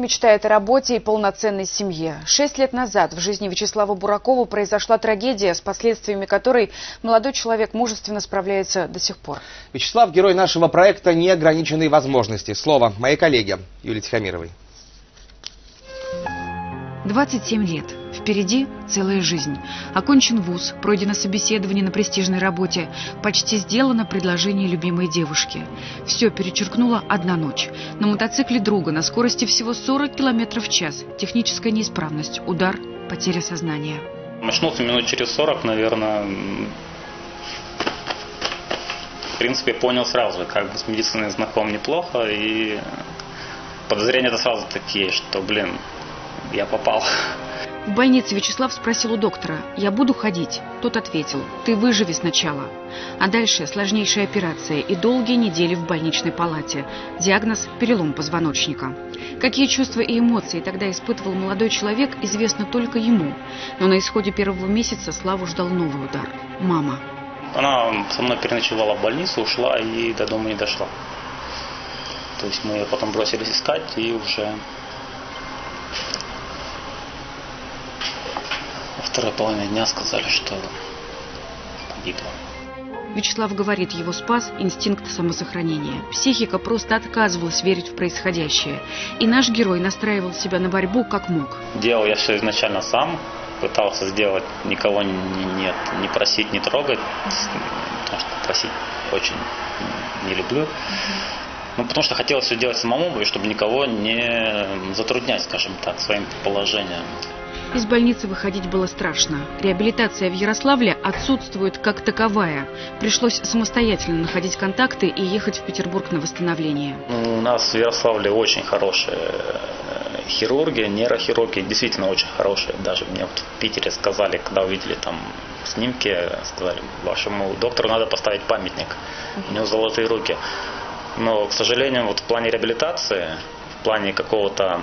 мечтает о работе и полноценной семье. Шесть лет назад в жизни Вячеслава Буракова произошла трагедия, с последствиями которой молодой человек мужественно справляется до сих пор. Вячеслав – герой нашего проекта «Неограниченные возможности». Слово моей коллеге Юлии Тихомировой. 27 лет. Впереди целая жизнь. Окончен вуз, пройдено собеседование на престижной работе, почти сделано предложение любимой девушке. Все перечеркнула одна ночь. На мотоцикле друга на скорости всего 40 км в час. Техническая неисправность, удар, потеря сознания. Очнулся минут через 40, наверное. В принципе, понял сразу, как бы с медициной знаком неплохо, и подозрения-то сразу такие, что, блин, я попал. В больнице Вячеслав спросил у доктора, «Я буду ходить?» Тот ответил, «Ты выживи сначала». А дальше сложнейшая операция и долгие недели в больничной палате. Диагноз – перелом позвоночника. Какие чувства и эмоции тогда испытывал молодой человек, известно только ему. Но на исходе первого месяца Славу ждал новый удар. Мама. Она со мной переночевала в больницу, ушла и до дома не дошла. То есть мы ее потом бросились искать и уже второй половине дня сказали, что погибла. Вячеслав говорит, его спас инстинкт самосохранения. Психика просто отказывалась верить в происходящее. И наш герой настраивал себя на борьбу как мог. Делал я все изначально сам. Пытался сделать, никого не, нет, не просить, не трогать. Потому что просить очень не люблю. Ну, потому что хотелось все делать самому, и чтобы никого не затруднять, скажем так, своим положением. Из больницы выходить было страшно. Реабилитация в Ярославле отсутствует как таковая. Пришлось самостоятельно находить контакты и ехать в Петербург на восстановление. У нас в Ярославле очень хорошие э, хирурги, нейрохирурги, действительно очень хорошие. Даже мне вот в Питере сказали, когда увидели там снимки, сказали, вашему доктору надо поставить памятник. У него золотые руки. Но, к сожалению, вот в плане реабилитации, в плане какого-то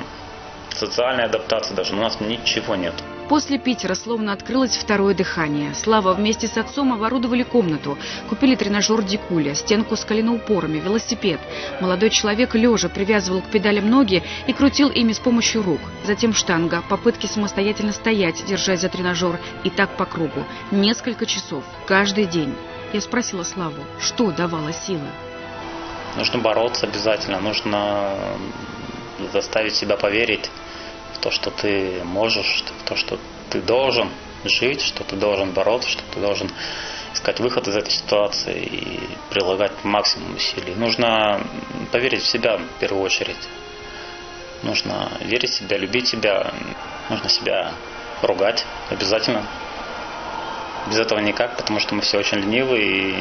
социальной адаптации даже у нас ничего нет. После Питера словно открылось второе дыхание. Слава вместе с отцом оборудовали комнату. Купили тренажер Дикуля, стенку с коленоупорами, велосипед. Молодой человек лежа привязывал к педалям ноги и крутил ими с помощью рук. Затем штанга, попытки самостоятельно стоять, держась за тренажер. И так по кругу. Несколько часов. Каждый день. Я спросила Славу, что давало силы? Нужно бороться обязательно. Нужно заставить себя поверить в то, что ты можешь, в то, что ты должен жить, что ты должен бороться, что ты должен искать выход из этой ситуации и прилагать максимум усилий. Нужно поверить в себя в первую очередь. Нужно верить в себя, любить себя. Нужно себя ругать обязательно. Без этого никак, потому что мы все очень ленивы и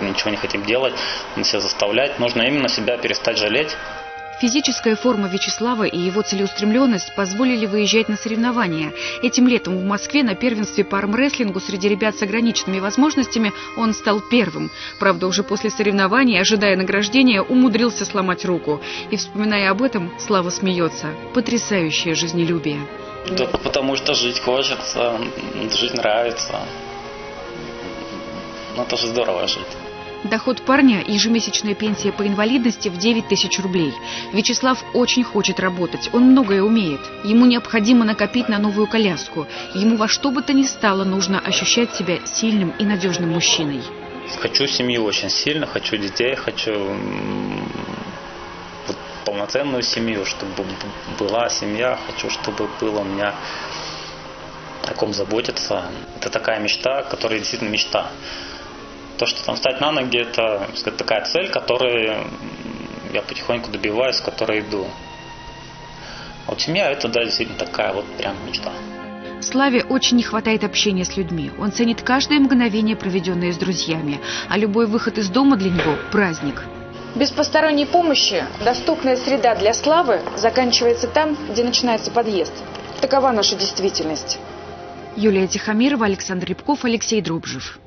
ничего не хотим делать. Нужно себя заставлять. Нужно именно себя перестать жалеть Физическая форма Вячеслава и его целеустремленность позволили выезжать на соревнования. Этим летом в Москве на первенстве по армрестлингу среди ребят с ограниченными возможностями он стал первым. Правда, уже после соревнований, ожидая награждения, умудрился сломать руку. И, вспоминая об этом, Слава смеется. Потрясающее жизнелюбие. Да потому что жить хочется, жить нравится. Ну, это же здорово жить. Доход парня – ежемесячная пенсия по инвалидности в 9 тысяч рублей. Вячеслав очень хочет работать, он многое умеет. Ему необходимо накопить на новую коляску. Ему во что бы то ни стало нужно ощущать себя сильным и надежным мужчиной. Хочу семью очень сильно, хочу детей, хочу вот, полноценную семью, чтобы была семья, хочу, чтобы было у меня о ком заботиться. Это такая мечта, которая действительно мечта то, что там встать на ноги, это сказать, такая цель, которой я потихоньку добиваюсь, с которой иду. А вот семья это, да, действительно такая вот прям мечта. Славе очень не хватает общения с людьми. Он ценит каждое мгновение, проведенное с друзьями, а любой выход из дома для него – праздник. Без посторонней помощи доступная среда для Славы заканчивается там, где начинается подъезд. Такова наша действительность. Юлия Тихомирова, Александр Рябков, Алексей Друбжев.